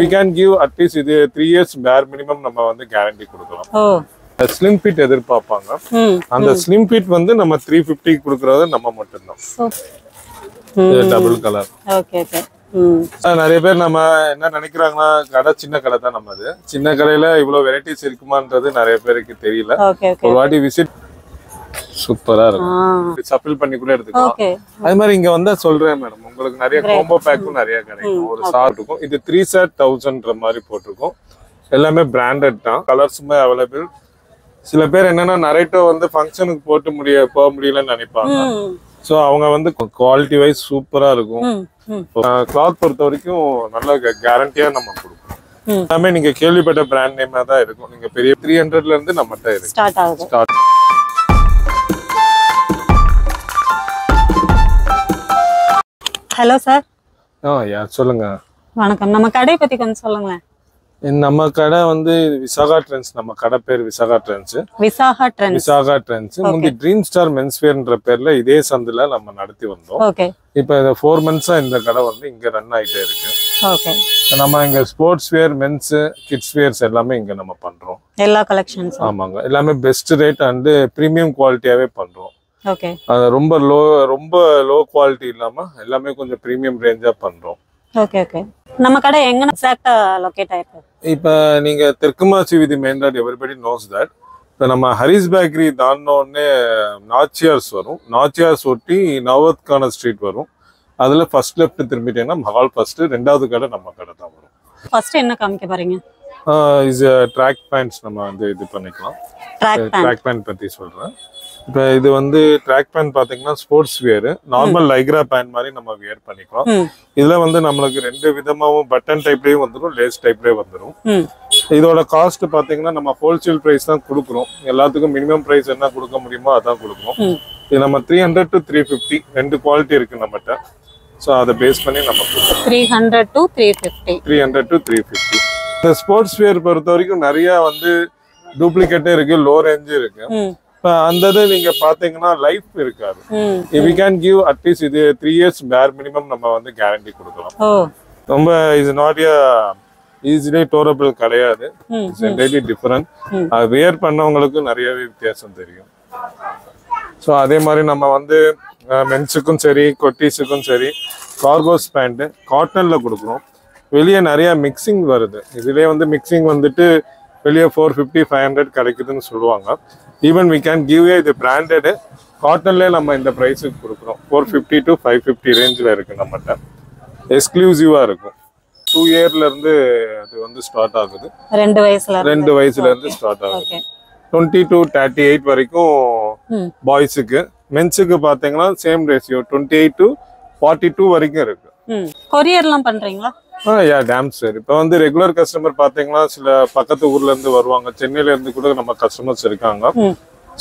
We can give at least இது three years per minimum நம்ம வந்து கேரண்டி கொடுக்கலாம். ஸ்லிம் ஃபிட் எதிர்பார்ப்பாங்க. அந்த ஸ்லிம் ஃபிட் வந்து நம்ம த்ரீ ஃபிஃப்டி கொடுக்கறது நம்ம மட்டும்தான். டபுள் கலர் நிறைய பேர் நம்ம என்ன நினைக்கிறாங்கன்னா கடை சின்ன கடை தான் நம்மது சின்ன கடையில இவ்வளவு வெரைட்டிஸ் இருக்குமான்றது நிறைய பேருக்கு தெரியல. ஒரு வாட்டி விசிட் சூப்பரா இருக்கும். சப்பிள் பண்ணி கூட எடுத்துக்கலாம். அது மாதிரி இங்க வந்தா சொல்றேன் மேடம். உங்களுக்கு நிறைய கோம்போ பேக்கும் நிறைய கிடைக்கும். ஒரு சார் இருக்கும். இது த்ரீ சார் தௌசண்ட்ற மாதிரி போட்டிருக்கோம். எல்லாமே பிராண்டட் தான். கலர்ஸுமே அவைலபிள் சில பேர் என்னன்னா நரைட்டோ வந்து ஃபங்க்ஷனுக்கு போட்டு முடிய போக முடியலன்னு நினைப்பாங்க. ஸோ அவங்க வந்து குவாலிட்டி வைஸ் சூப்பரா இருக்கும். கிளாத் பொறுத்த வரைக்கும் நல்ல கேரண்டியா நம்ம கொடுப்போம் ம். எல்லாமே நீங்க கேள்விப்பட்ட பிராண்ட் நேமா தான் இருக்கும். நீங்க பெரிய த்ரீ ஹண்ட்ரட்ல இருந்து நம்மகிட்ட இருக்கு. Start hello sir. ஆ யா சொல்லுங்க. வணக்கம். நம்ம கடை பத்தி கொஞ்சம் சொல்லுங்களேன். நம்ம கடை வந்து விசாகா ட்ரெண்ட்ஸ். நம்ம கடை பேர் Visakha trends. Visakha trends. Visakha trends. முந்தி ட்ரீம் ஸ்டார் மென்ஸ்வேர்ன்ற பேர்ல இதே சந்துல நம்ம நடத்தி வந்தோம். ஓகே. இப்போ இந்த ஃபோர் மந்த்ஸா இந்த கடை வந்து இங்க ரன் ஆயிட்டே இருக்கு. ஓகே. நம்ம இங்க sports wear men's kids wears எல்லாமே இங்க நம்ம பண்றோம். எல்லா கலெக்ஷன்ஸ் ஆமாங்க. எல்லாமே பெஸ்ட் ரேட் அண்ட் ப்ரீமியம் குவாலிட்டியாவே பண்றோம். அது ரொம்ப லோ ரொம்ப லோ குவாலிட்டி இல்லாம எல்லாமே கொஞ்சம் ப்ரீமியம் ரேஞ்சா பண்றோம். Okay okay. நம்ம கடை எங்க எக்ஸாக்டா லொகேட் ஆயிருக்கு? இப்போ நீங்க தெற்குமாசி வீதி main road everybody knows that இப்போ நம்ம ஹரிஸ் பேக்கரி தாண்டினோடனே நாச்சியார்ஸ் வரும். நாச்சியார்ஸ் ஒட்டி நவத்கான ஸ்ட்ரீட் வரும். அதுல ஃபர்ஸ்ட் லெஃப்ட் திரும்பிட்டீங்கன்னா மஹால் ஃபர்ஸ்ட் ரெண்டாவது கடை நம்ம கடை தான் வரும். ஃபர்ஸ்ட் என்ன காமிக்க போறீங்க? இது ட்ராக் பேண்ட்ஸ் நம்ம வந்து இது பண்ணிக்கலாம். ட்ராக் பேண்ட் பத்தி சொல்றேன். இப்போ இது வந்து ட்ராக் பேண்ட் பாத்தீங்கன்னா sports wear normal lycra pant மாதிரி நம்ம வியர் பண்ணிக்கலாம். இதுல வந்து நம்மளுக்கு ரெண்டு விதமாவும் பட்டன் டைப்லயும் வந்துடும் லேஸ் டைப்லயும் வந்துடும் இதோட காஸ்ட் பாத்தீங்கன்னா நம்ம ஹோல்சேல் பிரைஸ் தான் கொடுக்குறோம். எல்லாத்துக்கும் மினிமம் பிரைஸ் என்ன கொடுக்க முடியுமோ அதான் கொடுக்குறோம். இது நம்ம three hundred to three fifty ரெண்டு குவாலிட்டி இருக்கு நம்மகிட்ட. ஸோ அதை பேஸ் பண்ணி நம்ம three hundred to three fifty three hundred to three fifty இந்த ஸ்போர்ட்ஸ் வேர் பொறுத்த வரைக்கும் நிறைய வந்து டூப்ளிகேட்டும் இருக்கு லோ ரேஞ்சும் இருக்கு. அந்த இது நீங்க பாத்தீங்கன்னா லைஃப் இருக்காது. We can give at least இது த்ரீ இயர்ஸ் பேர் மினிமம் நம்ம வந்து கேரண்டி கொடுக்கலாம். ரொம்ப இது நாட் ஈஸிலி டோரபிள் கிடையாது. Entirely different. அது வியர் பண்ணவங்களுக்கு நிறையவே வித்தியாசம் தெரியும். ஸோ அதே மாதிரி நம்ம வந்து மென்ஸுக்கும் சரி கொட்டீஸுக்கும் சரி கார்கோஸ் பேண்ட்டு காட்டனில் கொடுக்குறோம். வெளியே நிறைய மிக்சிங் வருது. இதுலேயே வந்து மிக்சிங் வந்துட்டு வெளியே ஃபோர் ஃபிஃப்டி ஃபைவ் ஹண்ட்ரட் கிடைக்குதுன்னு சொல்லுவாங்க. Even we can give a இது பிராண்டடு காட்டன்லேயே நம்ம இந்த ப்ரைஸுக்கு கொடுக்குறோம். Four fifty to five fifty ரேஞ்சில் இருக்குது நம்மகிட்ட. எக்ஸ்க்ளூசிவாக இருக்கும். டூ இயர்லேருந்து அது வந்து ஸ்டார்ட் ஆகுது. ரெண்டு வயசுல. ரெண்டு வயசுல இருந்து ஸ்டார்ட் ஆகுது. டுவெண்ட்டி டு தேர்ட்டி எயிட் வரைக்கும் பாய்ஸுக்கு மென்ஸுக்கு பார்த்தீங்கன்னா same ratio twenty eight to forty two வரைக்கும் இருக்கு. கொரியர்லாம் பண்றீங்களா? ஆ யா டேம் சார் இப்போ வந்து ரெகுலர் கஸ்டமர் பார்த்தீங்கன்னா சில பக்கத்து ஊர்ல இருந்து வருவாங்க. சென்னையில இருந்து கூட நம்ம கஸ்டமர்ஸ் இருக்காங்க.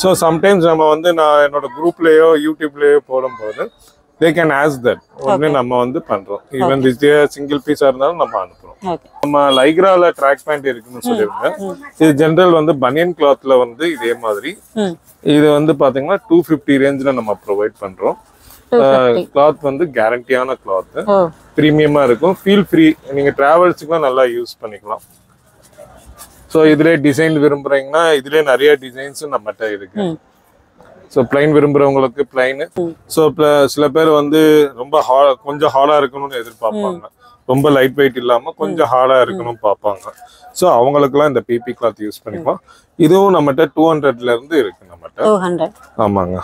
ஸோ சம்டைம்ஸ் நம்ம வந்து நான் என்னோட குரூப்லேயோ யூடியூப்லேயோ போடும்போது தே கேன் ஆஸ் தட் உடனே நம்ம வந்து பண்றோம். ஈவன் சிங்கிள் பீஸா இருந்தாலும் நம்ம அனுப்புறோம். நம்ம லைக்ரால ட்ராக் பேண்ட் இருக்குன்னு சொல்லியிருந்தேன். இது ஜென்ரல் வந்து பனியன் கிளாத்ல வந்து இதே மாதிரி. இது வந்து பாத்தீங்கன்னா டூ ஃபிஃப்டி ரேஞ்சில் நம்ம ப்ரொவைட் பண்றோம். கிளாத் வந்து கேரண்டியான கிளாத் ப்ரீமியமா இருக்கும். ஃபீல் ஃப்ரீ நீங்க டிராவல்ஸுக்குலாம் நல்லா யூஸ் பண்ணிக்கலாம். ஸோ இதுலேயே டிசைன் விரும்புறீங்கன்னா இதுலேயே நிறைய டிசைன்ஸும் நம்மகிட்ட இருக்கு. ஸோ பிளைன் விரும்புறவங்களுக்கு பிளைன் ஸோ சில பேர் வந்து ரொம்ப ஹா கொஞ்சம் ஹார்டா இருக்கணும்னு எதிர்பார்ப்பாங்க. ரொம்ப லைட் வெயிட் இல்லாம கொஞ்சம் ஹார்டா இருக்கணும்னு பார்ப்பாங்க. ஸோ அவங்களுக்குலாம் இந்த பிபி கிளாத் யூஸ் பண்ணிக்கலாம். இதுவும் நம்மகிட்ட டூ ஹண்ட்ரட்ல இருந்து இருக்கு நம்மகிட்ட ஆமாங்க.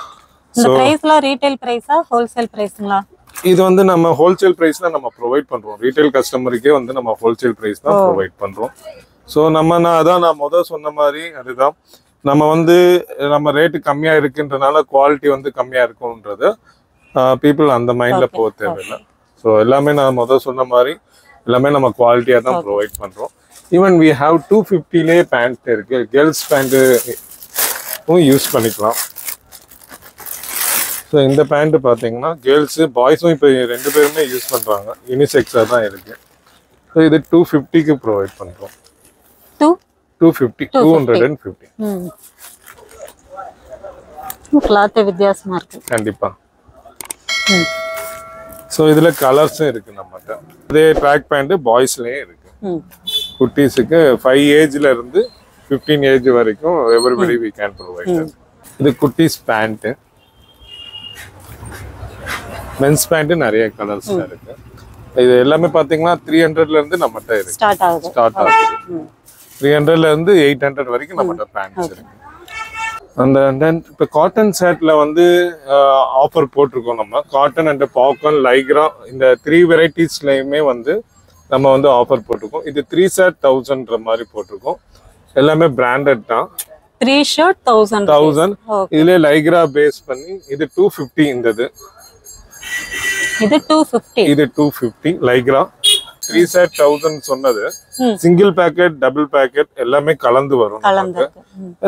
இந்த பிரைஸ்லாம் ரீட்டைல் பிரைஸா ஹோல்சேல் பிரைஸுங்களா இது வந்து நம்ம ஹோல்சேல் பிரைஸ்ல நம்ம ப்ரொவைட் பண்றோம். ரீட்டைல் கஸ்டமருக்கே வந்து நம்ம ஹோல்சேல் பிரைஸ் தான் ப்ரொவைட் பண்றோம். ஸோ நம்ம நான் அதான் நான் முதல் சொன்ன மாதிரி அதுதான். நம்ம வந்து நம்ம ரேட்டு கம்மியா இருக்குன்றனால குவாலிட்டி வந்து கம்மியா இருக்கும்ன்றது பீப்புள் அந்த மைண்ட்ல போக தேவையில்லை. ஸோ எல்லாமே நான் முதல் சொன்ன மாதிரி எல்லாமே நம்ம குவாலிட்டியா தான் ப்ரொவைட் பண்றோம். ஈவன் வி ஹாவ் டூ ஃபிஃப்டிலே பேண்ட் இருக்கு. கேர்ள்ஸ் பேண்ட்டு யூஸ் பண்ணிக்கலாம். ஸோ இந்த பேண்ட் பார்த்தீங்கன்னா கேர்ள்ஸு பாய்ஸும் இப்போ ரெண்டு பேருமே யூஸ் பண்ணுறாங்க யூனிசெக்ஸாக தான் இருக்கு. ஸோ இது டூ ஃபிஃப்டிக்கு ப்ரொவைட் பண்ணுறோம் two two fifty two hundred and fifty cloth வித்தியாசமா இருக்கு. கண்டிப்பாக ஸோ இதில் கலர்ஸும் இருக்கு நம்மகிட்ட. இதே ட்ராக் பேண்ட்டு பாய்ஸ்லேயே இருக்கு. ம். குட்டீஸுக்கு ஃபைவ் ஏஜ்ல இருந்து ஃபிஃப்டீன் ஏஜ் வரைக்கும் எவ்ரிபடி வி கேன் ப்ரொவைட் இது குட்டீஸ் பேண்ட்டு மென்ஸ் பேண்ட் நிறைய கலர்ஸ்ல இருக்கு. இது எல்லாமே பாத்தீங்கன்னா த்ரீ ஹண்ட்ரட்ல இருந்து நம்மகிட்ட இருக்கு. ஸ்டார்ட் ஆகுது. ஸ்டார்ட் ஆகுது. த்ரீ ஹண்ட்ரட்ல இருந்து எயிட் ஹண்ட்ரட் வரைக்கும் நம்மகிட்ட பேண்ட்ஸ் இருக்கு. அந்த தென் இப்போ காட்டன் ஷர்ட்ல வந்து ஆஃபர் போட்டிருக்கோம் நம்ம. காட்டன் அண்ட் பாப்கார்ன் லைக்ரா இந்த த்ரீ வெரைட்டிஸ்லையுமே வந்து நம்ம வந்து ஆஃபர் போட்டிருக்கோம். இது த்ரீ ஷர்ட் தௌசண்ட்ற மாதிரி போட்டிருக்கோம். எல்லாமே பிராண்டட் தான். த்ரீ ஷர்ட் தௌசண்ட் தௌசண்ட் இதுல லைக்ரா பேஸ் பண்ணி இது டூ ஃபிஃப்டி இந்தது இது டூ ஃபிஃப்டி இது two fifty lycra three shirt thousand சொன்னது. சிங்கிள் பேக்கெட் டபுள் பேக்கெட் எல்லாமே கலந்து வரும்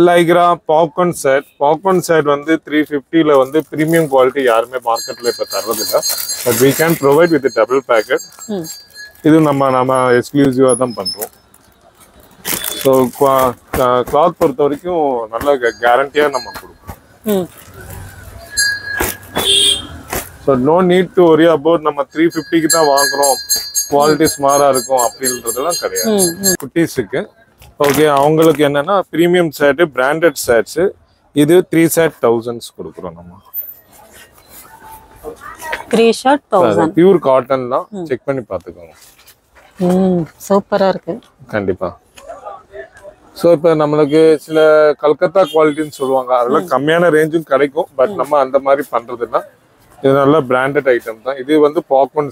lycra popcorn set popcorn set வந்து த்ரீ ஃபிஃப்டியில் வந்து ப்ரீமியம் குவாலிட்டி யாருமே மார்க்கெட்டில் இப்போ தர்றதில்ல. But we can provide with double packet இது நம்ம நம்ம எக்ஸ்க்ளூசிவாக தான் பண்ணுறோம் ஸோ கிளாத் பொறுத்த வரைக்கும் நல்ல கேரண்டியாக நம்ம கொடுப்போம். So no need to worry about நம்ம த்ரீ ஃபிஃப்டிக்கு தான் வாங்குறோம். குவாலிட்டி ஸ்மாராக இருக்கும் அப்படின்றதெல்லாம் கிடையாது. குட்டீஸுக்கு. ஓகே அவங்களுக்கு என்னன்னா ப்ரீமியம் ஷர்ட்டு பிராண்டட் ஷர்ட்ஸு இது த்ரீ ஷர்ட் தௌசண்ட்ஸ் கொடுக்குறோம் நம்ம. Three shirt thousand pure cotton தான். செக் பண்ணி பார்த்துக்கோங்க. ம் சூப்பரா இருக்கு. கண்டிப்பா. ஸோ இப்போ நம்மளுக்கு சில கல்கத்தா குவாலிட்டின்னு சொல்லுவாங்க. அதெல்லாம் கம்மியான ரேஞ்சும் கிடைக்கும். பட் நம்ம அந்த மாதிரி பண்றதுன்னா இது நல்ல பிராண்டட் ஐட்டம் தான். இது வந்து பாப்கார்ன்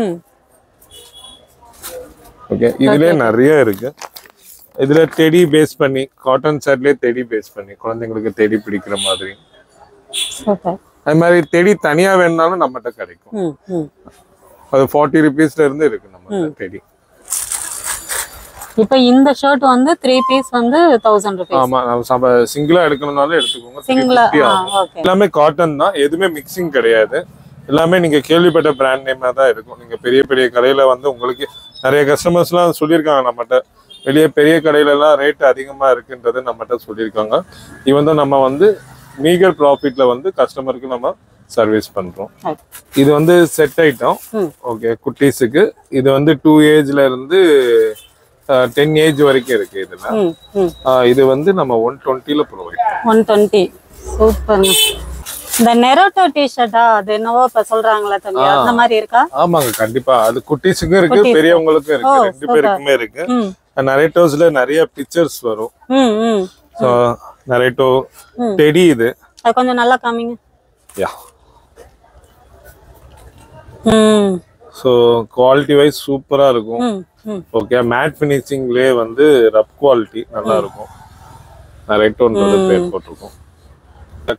ம். ஓகே இதுலயே நிறைய இருக்கு. இதுல டெடி பேஸ் பண்ணி காட்டன் ஷர்ட்லயே டெடி பேஸ் பண்ணி குழந்தைங்களுக்கு டெடி பிடிக்கிற மாதிரி. அது மாதிரி டெடி தனியா வேணும்னாலும் நம்மகிட்ட கிடைக்கும். அது ஃபார்ட்டி ருபீஸ்ல இருந்து இருக்கு நம்ம டெடி இப்போ இந்த ஷர்ட் வந்து த்ரீ பீஸ் வந்து தௌசண்ட் ருபீஸ் ஆமா நம்ம சிங்கிளா எடுக்கணும்னாலும் எடுத்துக்கோங்க. சிங்கிளா 350 ஆ ஆகும். ஓகே எல்லாமே காட்டன் தான். எதுவுமே மிக்சிங் கிடையாது. எல்லாமே நீங்க கேள்விப்பட்ட பிராண்ட் நேமா தான் இருக்கும். நீங்க பெரிய பெரிய கடையில வந்து உங்களுக்கு நிறைய கஸ்டமர்ஸ்லாம் சொல்லியிருக்காங்க நம்மகிட்ட. வெளியே பெரிய கடையில எல்லாம் ரேட் அதிகமா இருக்குன்றது நம்மகிட்ட சொல்லியிருக்காங்க. இவன் தான் நம்ம வந்து மீகர் ப்ராஃபிட்ல வந்து கஸ்டமருக்கு நம்ம சர்வீஸ் பண்றோம். இது வந்து செட் ஐட்டம். ஓகே குட்டீஸுக்கு. இது வந்து டூ ஏஜ்ல இருந்து டென் ஏஜ் வரைக்கும் இருக்கு இதுல. இது வந்து நம்ம ஒன் டுவெண்ட்டில ப்ரொவைட் ஒன் டுவெண்ட்டி சூப்பருங்க இந்த நெரோட்டோ டிஷர்ட்டா அது என்னவோ இப்ப சொல்றாங்களே தம்பி. அந்த மாதிரி இருக்கா? ஆமாங்க கண்டிப்பா. அது குட்டீஸுக்கும் இருக்கு. பெரியவங்களுக்கும் இருக்கு. ரெண்டு. பேருக்குமே இருக்கு. நரேட்டோஸ்ல நிறைய பிக்சர்ஸ் வரும். நரேட்டோ. டெடி இது. அது கொஞ்சம் நல்லா காமிங்க. யா. ஸோ குவாலிட்டி வைஸ் சூப்பரா இருக்கும். ஓகே மேட் ஃபினிஷிங்லேயே வந்து ரப் குவாலிட்டி நல்லா இருக்கும் நரேட்டோன்றது பேர் போட்டிருக்கோம்.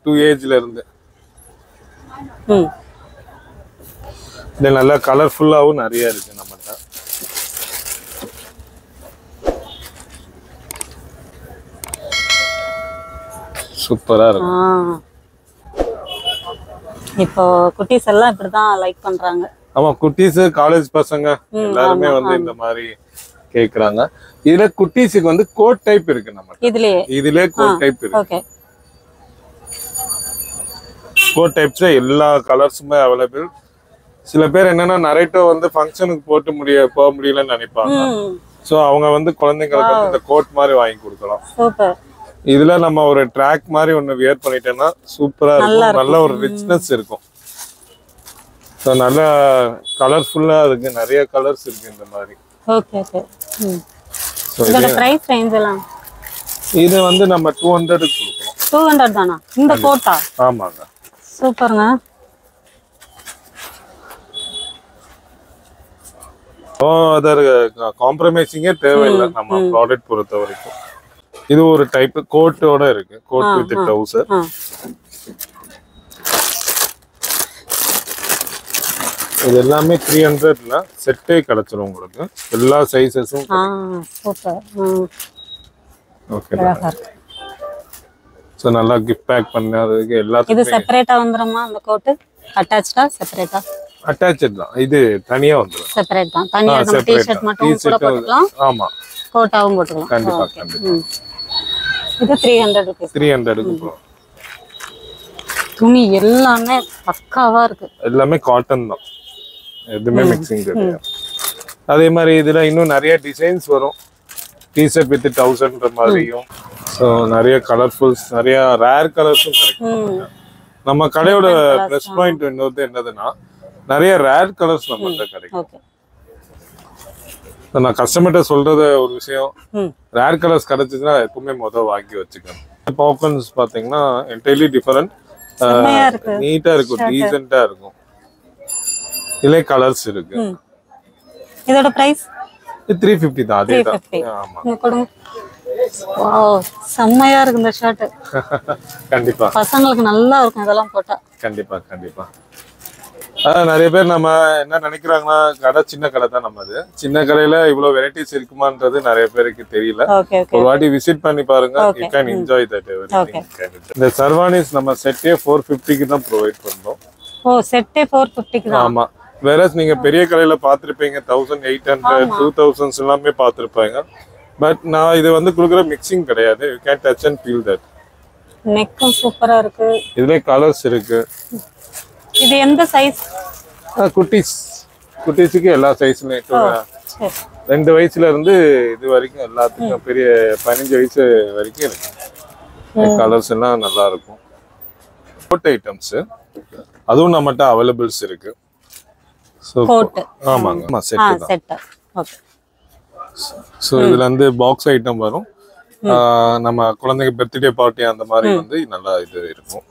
டூ ஏஜ்ல இருந்து. இது நல்லா கலர்ஃபுல்லாகவும் நிறைய இருக்கு நம்மகிட்ட சூப்பரா இருக்கும். இப்போ குட்டீஸ் எல்லாம் இப்படிதான் லைக் பண்றாங்க. ஆமா குட்டீஸ் காலேஜ் பசங்க எல்லாருமே வந்து இந்த மாதிரி கேக்குறாங்க. இதுல குட்டீஸுக்கு வந்து கோட் டைப் இருக்கு நம்ம இதுலயே? இதுல கோட் டைப் இருக்கு. கோட் டைப்ஸ்ல எல்லா கலர்ஸுமே அவைலபிள் சில பேர் என்னன்னா நரைட்டோ வந்து ஃபங்க்ஷனுக்கு போட்டு முடிய போக முடியலன்னு நினைப்பாங்க. சோ அவங்க வந்து குழந்தைங்களுக்கு வந்து இந்த கோட் மாதிரி வாங்கி கொடுக்கலாம். இதுல நம்ம ஒரு ட்ராக் மாதிரி ஒண்ணு வியர் பண்ணிட்டோம்னா சூப்பரா இருக்கும். நல்ல ஒரு ரிச்னஸ் இருக்கும். ஸோ நல்ல கலர்ஃபுல்லா இருக்கு. நிறைய கலர்ஸ் இருக்கு இந்த மாதிரி. ஓகே ஓகே ம். ஸோ இதோட பிரைஸ் ரேஞ்ச் எல்லாம்? இது வந்து நம்ம டூ ஹண்ட்ரடுக்கு கொடுக்குறோம் டூ ஹண்ட்ரட் தானா? இந்த கோட்டா ஆமாங்க. சூப்பருங்க. ஸோ அதர் காம்ப்ரமைசிங்கே தேவையில்லை. நம்ம ப்ராடக்ட் பொறுத்த வரைக்கும். இது ஒரு டைப் கோட்டோட இருக்கு. கோட் வித் ட்ரௌசர் இது எல்லாமே த்ரீ ஹண்ட்ரட்ல செட்டே கிடைச்சிரும் உங்களுக்கு. எல்லா சைஸஸும் ஓகே ஸோ நல்லா கிஃப்ட் பேக் பண்ணதுக்கு இது எல்லாத்துக்குமே செப்பரேட்டா வந்துருமா அந்த கோட்டு அட்டாச்சா செப்பரேட்டா அட்டாச்சட் தான். இது தனியா வந்துடும் செப்பரேட் தான். தனியா நம்ம டிஷர்ட். மட்டும் கூட போட்டுக்கலாம். ஆமா. கோட்டாவும் போட்டுக்கலாம். கண்டிப்பா. கண்டிப்பா. இது த்ரீ ஹண்ட்ரட் ருபீஸ் த்ரீ ஹண்ட்ரடுக்கு போகும். துணி எல்லாமே பக்காவா இருக்கு. எல்லாமே காட்டன் தான். எதுவுமே மிக்சிங் கிடையாது. அதே மாதிரி இதுல இன்னும் நிறைய டிசைன்ஸ் வரும். டிஷர்ட் வித் தௌசண்ட்ற மாதிரியும். ஸோ நிறைய கலர்ஃபுல்ஸ் நிறைய ரேர் கலர்ஸும் கிடைக்கும். நம்ம கடையோட ப்ளஸ் பாயிண்ட் இன்னொரு என்னதுன்னா நிறைய ரேர் கலர்ஸ் நம்மகிட்ட கிடைக்கும். நான் கஸ்டமர்கிட்ட சொல்றது ஒரு விஷயம். ரேர் கலர்ஸ் கிடைச்சதுன்னா எப்பவுமே முதல் வாங்கி வச்சுக்கணும். பாப்கார்ன்ஸ் பாத்தீங்கன்னா என்டையர்லி டிஃபரெண்ட் நீட்டா இருக்கும் டீசெண்டா இருக்கும். இதுல கலர்ஸ் இருக்கு. இதோட பிரைஸ் த்ரீ ஃபிஃப்டி தான். அதே தான். 350. ஆமா. இங்க கொடுங்க. வாவ் செம்மையா இருக்கு இந்த ஷர்ட் கண்டிப்பா. பசங்களுக்கு நல்லா இருக்கும் இதெல்லாம் போட்டா. கண்டிப்பா கண்டிப்பா. அதான் நிறைய பேர் நம்ம என்ன நினைக்கிறாங்கன்னா கடை சின்ன கடை தான் நம்மது சின்ன கடையில இவ்வளவு வெரைட்டிஸ் இருக்குமான்றது நிறைய பேருக்கு தெரியல. ஒரு வாட்டி விசிட் பண்ணி பாருங்க. யூ. Can enjoy that. இந்த சர்வானிஸ் நம்ம செட்டே ஃபோர் ஃபிஃப்டிக்கு தான் ப்ரொவைட் பண்றோம். ஓ செட்டே ஃபோர் ஃபிஃப்டிக்கு ஆமா. வேற நீங்க பெரிய கடையில பார்த்திருப்பீங்க thousand eight hundred two thousands எல்லாமே பார்த்திருப்பாங்க. பட் நான் இது வந்து கொடுக்குற மிக்சிங் கிடையாது. You can touch and feel that நெக்கும் சூப்பரா இருக்கு. இதுல கலர்ஸ் இருக்கு. இது எந்த சைஸ் குட்டீஸ். குட்டீஸுக்கு எல்லா சைஸ்லயும் ரெண்டு வயசுல இருந்து இது வரைக்கும் எல்லாத்துக்கும் பெரிய பதினஞ்சு வயசு வரைக்கும் இருக்கு. கலர்ஸ் எல்லாம் நல்லா இருக்கும். கோட் ஐட்டம்ஸ் அதுவும் நம்மகிட்ட அவைலபிள்ஸ் இருக்கு. ஆமாங்க. ஆமா செட் ஓகே ஸோ இதுல வந்து பாக்ஸ் ஐட்டம் வரும். நம்ம குழந்தைங்க பர்த்டே பார்ட்டி அந்த மாதிரி வந்து நல்லா இது இருக்கும்.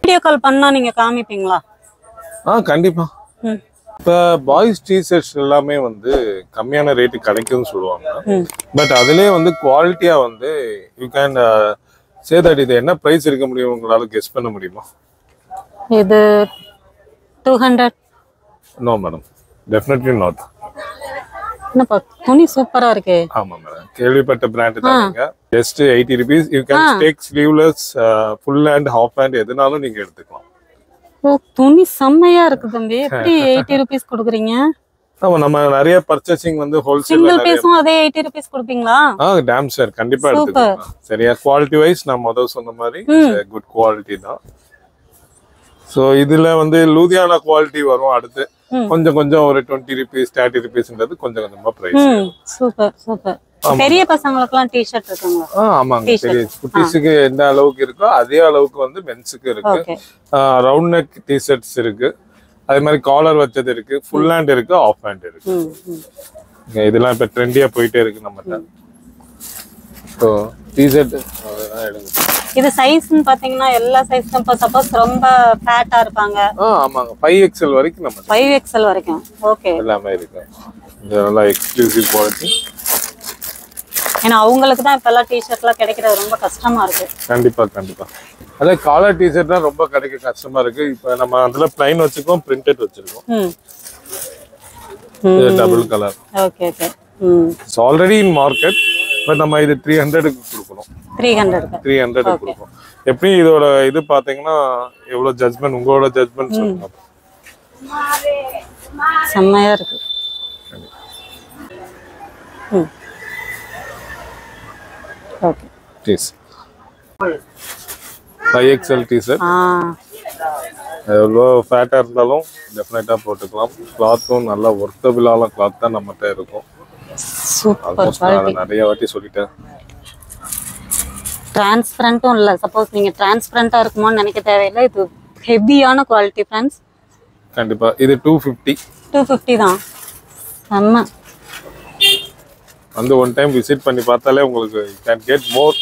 வீடியோ கால் பண்ணா நீங்க காமிப்பீங்களா? ஆ கண்டிப்பா. இப்போ பாய்ஸ் டிஷர்ட்ஸ் எல்லாமே வந்து கம்மியான ரேட்டு கிடைக்கும்னு சொல்லுவாங்க. பட் அதுலயே வந்து குவாலிட்டியா வந்து யூ கேன் சே தட் இது என்ன பிரைஸ் இருக்க முடியும்? உங்களால கெஸ் பண்ண முடியுமா? இது two hundred no madam definitely not என்னப்பா துணி சூப்பரா இருக்கே. ஆமா மேடம் கேள்விப்பட்ட பிராண்ட் தான் நீங்க. Just eighty rupees you can take sleeveless full hand half hand எதுனாலும் நீங்க எடுத்துக்கலாம். ஓ துணி செம்மையா இருக்கு தம்பி. எப்படி எயிட்டி ருபீஸ் கொடுக்குறீங்க? ஆமா நம்ம நிறைய பர்ச்சேசிங் வந்து ஹோல்சேல் சிங்கிள் பீஸும் அதே எயிட்டி ருபீஸ் கொடுப்பீங்களா? ஆ டேம் சார் கண்டிப்பா எடுத்துக்கலாம். சரியா குவாலிட்டி வைஸ் நான் முதல் சொன்ன மாதிரி குட் குவாலிட்டி தான். ஸோ இதுல வந்து லூதியானா குவாலிட்டி வரும் அடுத்து. கொஞ்சம் கொஞ்சம் ஒரு டுவெண்ட்டி ருபீஸ் தேர்ட்டி ருபீஸ்ன்றது கொஞ்சம் கொஞ்சமா பிரைஸ் சூப்பர் சூப்பர். பெரிய பசங்களுக்குலாம் டிஷர்ட் இருக்குங்களா? ஆ ஆமாங்க. சரி குட்டீஸுக்கு எந்த அளவுக்கு இருக்கோ அதே அளவுக்கு வந்து மென்ஸுக்கு இருக்கு. ரவுண்ட் நெக் டிஷர்ட்ஸ் இருக்கு. அதே மாதிரி காலர் வச்சது இருக்கு. ஃபுல் ஹேண்ட் இருக்கு ஆஃப் ஹேண்ட் இருக்கு. இதெல்லாம் இப்ப ட்ரெண்டியா போயிட்டே இருக்கு நம்மகிட்ட ஸோ டிஷர்ட் எடுங்க. இது சைஸ்னு பாத்தீங்கன்னா எல்லா சைஸும் இப்போ சப்போஸ் ரொம்ப ஃபேட்டா இருப்பாங்க. ஆ ஆமாங்க. ஃபைவ் எக்ஸ்எல் வரைக்கும் நம்ம ஃபைவ் எக்ஸல் வரைக்கும். ஓகே எல்லாமே இருக்கு. இது நல்லா எக்ஸ்க்ளூசிவ் குவாலிட்டி ஏன்னா அவங்களுக்கு தான் இப்பெல்லாம் டிஷர்ட்லாம் கிடைக்கிறது ரொம்ப கஷ்டமா இருக்கு. கண்டிப்பா கண்டிப்பா. அதே காலர் டிஷர்ட் தான் ரொம்ப கிடைக்க கஷ்டமா இருக்கு. இப்போ நம்ம அதுல பிளைன் வச்சிருக்கோம் பிரிண்டட் வச்சிருக்கோம். ம். இது டபுள் கலர் ஓகே ஓகே ம். It's already in market but நம்ம இது த்ரீ ஹண்ட்ரடுக்கு கொடுக்கணும். த்ரீ ஹண்ட்ரட்க்கு த்ரீ ஹண்ட்ரடுக்கு கொடுப்போம். எப்படியும் இதோட இது பாத்தீங்கன்னா எவ்வளவு ஜட்மெண்ட் உங்களோட ஜட்மெண்ட் சொல்லுங்க. செம்மையா இருக்கு. ஓகே ஃபைவ் எக்ஸ்எல் டிஷர்ட் எவ்வளோ ஃபேட்டாக இருந்தாலும் டெஃபினட்டாக போட்டுக்கலாம். கிளாத்தும் நல்லா ஒர்த்தபிளான கிளாத் தான் நம்மகிட்ட இருக்கும். நிறைய வாட்டி சொல்லிட்டேன். டிரான்ஸ்பரண்ட்டும் இல்லை. சப்போஸ் நீங்கள் டிரான்ஸ்பரண்ட்டாக இருக்குமோன்னு நினைக்க தேவையில்லை. இது ஹெவியான குவாலிட்டி ஃப்ரெண்ட்ஸ் கண்டிப்பா. இது டூ ஃபிஃப்டி டூ ஃபிஃப்டி தான். செம்ம. வந்து ஒன் டைம் விசிட் பண்ணி பார்த்தாலே உங்களுக்கு can get more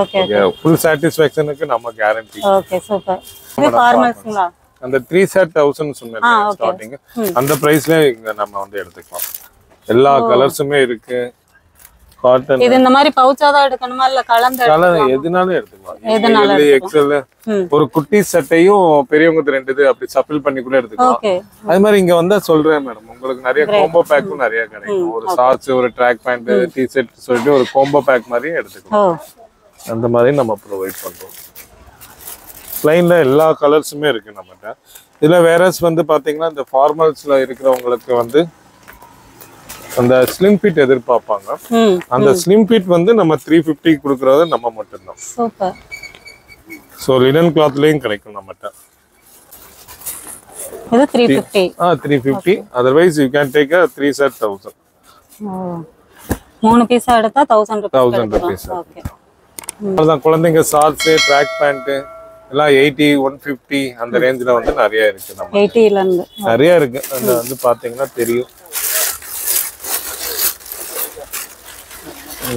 okay full சாட்டிஸ்ஃபேக்ஷனுக்கு நம்ம கேரண்டி ஓகே சூப்பர் இது ஃபார்மல்ஸுங்களா அந்த த்ரீ செட் தௌசண்ட் சொன்னேன் ஆ, okay. ஸ்டார்டிங் அந்த ப்ரைஸ்ல இங்க நம்ம வந்து எடுத்துக்கலாம். எல்லா கலர்ஸுமே இருக்கு. காட்டன் இது இந்த மாதிரி பவுச்சா தான் எடுக்கணுமா? இல்ல கலந்து கலர் எதுனாலும் எடுத்துக்கலாம். எக்ஸல். ஒரு குட்டி சட்டையும் பெரியவங்க ரெண்டு இது அப்படி சப்பிள் பண்ணி கூட எடுத்துக்கலாம். அது மாதிரி இங்க வந்தா சொல்றேன் மேடம் உங்களுக்கு நிறைய கோம்போ பேக்கும் நிறைய கிடைக்கும். ஒரு ஷார்ட்ஸ் ஒரு ட்ராக் பேண்ட் டி ஷர்ட் சொல்லிட்டு ஒரு கோம்போ பேக் மாதிரியும் எடுத்துக்கலாம். அந்த மாதிரி நம்ம ப்ரொவைட் பண்றோம். ப்ளைன்ல எல்லா கலர்ஸுமே இருக்கு நம்மகிட்ட. இதுல வேறஸ் வந்து பாத்தீங்கன்னா இந்த ஃபார்மல்ஸ்ல இருக்கிறவங்களுக்கு வந்து அந்த ஸ்லிம் ஃபிட் எதிர்பார்ப்பாங்க. அந்த ஸ்லிம் ஃபிட் வந்து நம்ம த்ரீ ஃபிஃப்டி கொடுக்கறது நம்ம மட்டும்தான். சூப்பர். ஸோ லினன் கிளாத்லயும் கிடைக்கும் நம்மகிட்ட. இது three fifty ah three fifty otherwise you can take a three set thousand oh. மூணு பீஸா எடுத்தா தௌசண்ட் தௌசண்ட் ருபீஸ் ஓகே அதான் குழந்தைங்க ஷார்ட்ஸு ட்ராக் பேண்ட்டு எல்லாம் எயிட்டி ஒன் ஃபிஃப்டி அந்த ரேஞ்சில் வந்து நிறைய இருக்கு நம்ம. நிறைய இருக்கு. அந்த வந்து பாத்தீங்கன்னா தெரியும்.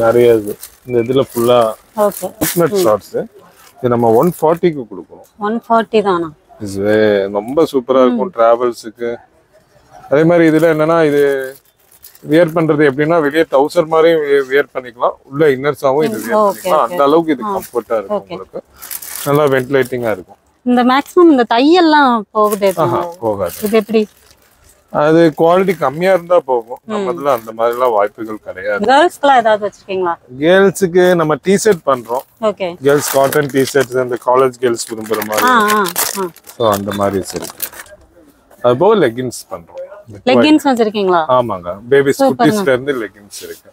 நிறைய இது. இந்த இதுல ஃபுல்லா ஓகே ஷார்ட்ஸ் இது நம்ம ஒன் ஃபார்ட்டிக்கு கொடுக்குறோம் ஒன் ஃபார்ட்டி தானா? இது ரொம்ப சூப்பரா இருக்கும் டிராவல்ஸுக்கு அதே மாதிரி இதுல என்னன்னா இது வியர் பண்றது எப்படின்னா வெளியே தௌசண்ட் மாதிரி வியர் பண்ணிக்கலாம். உள்ள இன்னர்ஸாவும் இது வியர் okay, பண்ணிக்கலாம். அந்த அளவுக்கு இது கம்ஃபர்ட்டா இருக்கும் உங்களுக்கு. நல்லா வென்டிலேட்டிங்கா இருக்கும். இந்த மேக்ஸிமம் இந்த தையெல்லாம் போகுது போகாது. இது எப்படி? அது குவாலிட்டி கம்மியா இருந்தா போகும். நம்ம இதுல அந்த மாதிரிலாம் வாய்ப்புகள் கிடையாது. கேர்ள்ஸ்க்குலாம் ஏதாவது வச்சிருக்கீங்களா? கேர்ள்ஸுக்கு நம்ம டிஷர்ட் பண்றோம். ஓகே கேர்ள்ஸ் காட்டன் டிஷர்ட்ஸ் அந்த காலேஜ் கேர்ள்ஸ் விரும்புற மாதிரி. ஸோ அந்த மாதிரி இருக்கு அது போக லெகின்ஸ் பண்றோம் லெகின்ஸ் வச்சிருக்கீங்களா? ஆமாங்க. பேபிஸ் குட்டீஸ்ல இருந்து லெகின்ஸ் இருக்கு.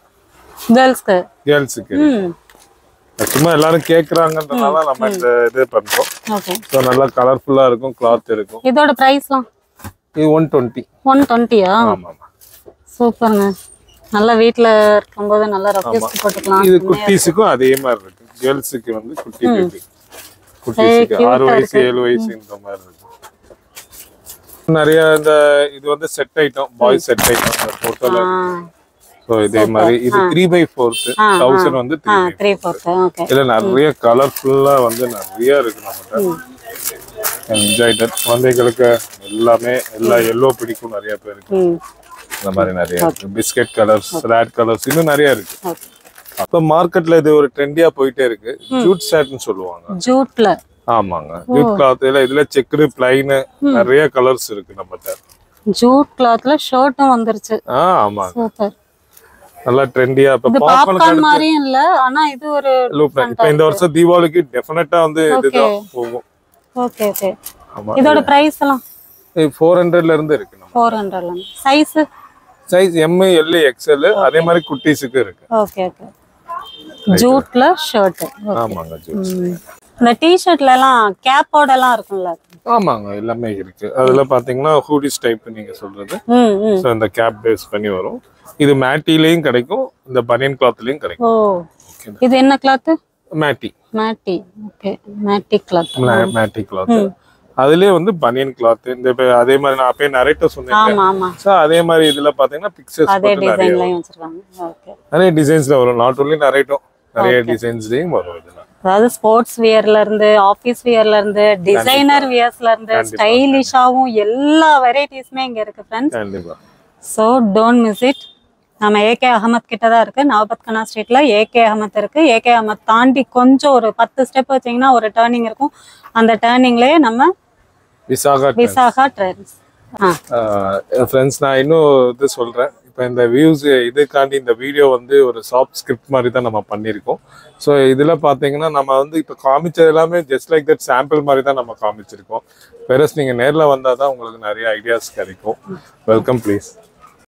கேர்ள்ஸ்க்கு கேர்ள்ஸுக்கு சும்மா எல்லாரும் கேக்குறாங்கன்றனால நம்ம இந்த இது பண்றோம். ஓகே ஸோ நல்லா கலர்ஃபுல்லா இருக்கும் கிளாத் இருக்கும். இதோட ப்ரைஸ்லாம் இது ஒன் டுவெண்ட்டி ஒன் டுவெண்ட்டியா சூப்பருங்க. நல்லா வீட்ல இருக்கும்போது நல்லா ரஃப்யூஸ்க்கு போட்டுக்கலாம். இது குட்டீஸுக்கும் அதே மாதிரி இருக்கு. கேர்ள்ஸுக்கு வந்து குட்டி பேபி குட்டீஸுக்கு ஆறு வயசு ஏழு வயசு இந்த மாதிரி இருக்கு. நிறைய இந்த இது வந்து set item boy set item இந்த போட்டோல ஸோ இதே மாதிரி. இது த்ரீ பை ஃபோர்த்து தௌசண்ட் வந்து த்ரீ த்ரீ ஃபோர்த்து ஓகே இதுல நிறைய கலர்ஃபுல்லா வந்து நிறைய இருக்கு நம்மகிட்ட. என்ஜாய் குழந்தைகளுக்கு எல்லாமே எல்லா எல்லோ பிடிக்கும் நிறைய பேருக்கு. இந்த மாதிரி நிறைய இருக்கு. பிஸ்கட் கலர்ஸ் ரேட் கலர்ஸ் இன்னும் நிறைய இருக்கு. அப்ப மார்க்கெட்ல இது ஒரு ட்ரெண்டியா போயிட்டே இருக்கு. ஜூட் ஷர்ட்னு சொல்லுவாங்க. ஜூட்ல ஆமாங்க. ஜூட் கிளாத் இதுல செக்குடு பிளைன் நிறைய கலர்ஸ் இருக்கு நம்மகிட்ட ஜூட் கிளாத்ல ஷர்ட்டும் வந்துருச்சு. ஆ ஆமாங்க. சூப்பர் நல்லா ட்ரெண்டியா இப்ப பாப்கார்ன் மாதிரியும் இல்ல ஆனா இது ஒரு இப்ப இந்த வருஷம் தீபாவளிக்கு டெஃபினட்டா வந்து இதுதான் போகும். ஓகே ஓகே இதோட பிரைஸ் எல்லாம்? ஃபோர் ஹண்ட்ரட்ல இருந்து இருக்கு நம்ம. ஃபோர் ஹண்ட்ரட்ல size size M L XL அதே மாதிரி குட்டீஸுக்கு இருக்கு. ஓகே ஓகே ஜூட்ல ஷர்ட் ஆமாங்க ஜூட் இந்த டிஷர்ட்ல எல்லாம் கேப்போட எல்லாம் இருக்கும்ல? ஆமாங்க எல்லாமே இருக்கு. அதுல பாத்தீங்கன்னா ஹூடிஸ் டைப் நீங்க சொல்றது. ஸோ இந்த கேப் பேஸ் பண்ணி வரும். இது மேட்டிலையும் கிடைக்கும் இந்த பனியன் கிளாத்லயும் கிடைக்கும். இது என்ன cloth matty matty okay matty cloth matty cloth அதுலயே வந்து பனியன் கிளாத் இந்த அதே மாதிரி நான் அப்பயே நரேட்ட சொன்னேன் ஆமா ஆமா. ஸோ அதே மாதிரி இதுல பாத்தீங்கன்னா பிக்சர்ஸ் நிறைய டிசைன்லயும் வச்சிருக்காங்க. ஓகே நிறைய டிசைன்ஸ்ல வரும். நாட் ஒன்லி நரேட்டும் நிறைய டிசைன்ஸ்லயும் வரும் இதுல அதாவது ஸ்போர்ட்ஸ் வியர்ல இருந்து ஆபீஸ் வியர்ல இருந்து டிசைனர் வியர்ஸ்ல இருந்து ஸ்டைலிஷாவும் எல்லா வெரைட்டிஸுமே இங்க இருக்கு ஃப்ரெண்ட்ஸ் கண்டிப்பா. ஸோ டோன்ட் மிஸ் இட் நம்ம ஏகே அகமத் கிட்ட தான் இருக்கு. நவபத் கனா ஸ்ட்ரீட்ல ஏகே அகமத் இருக்கு. ஏகே அகமத் தாண்டி கொஞ்சம் ஒரு பத்து ஸ்டெப் வச்சீங்கன்னா ஒரு டேர்னிங் இருக்கும். அந்த டேர்னிங்லயே நம்ம விசாகா விசாகா ட்ரெண்ட்ஸ் ஆ. ஃப்ரெண்ட்ஸ் நான் இன்னும் இது சொல்கிறேன் இப்போ இந்த வியூஸ் இதுக்காண்டி இந்த வீடியோ வந்து ஒரு சாஃப்ட் ஸ்கிரிப்ட் மாதிரி தான் நம்ம பண்ணியிருக்கோம். ஸோ இதில் பார்த்தீங்கன்னா நம்ம வந்து இப்போ காமிச்சது எல்லாமே ஜஸ்ட் லைக் தட் சாம்பிள் மாதிரி தான் நம்ம காமிச்சிருக்கோம். பெரஸ் நீங்கள் நேரில் வந்தால் தான் உங்களுக்கு நிறைய ஐடியாஸ் கிடைக்கும். Welcome please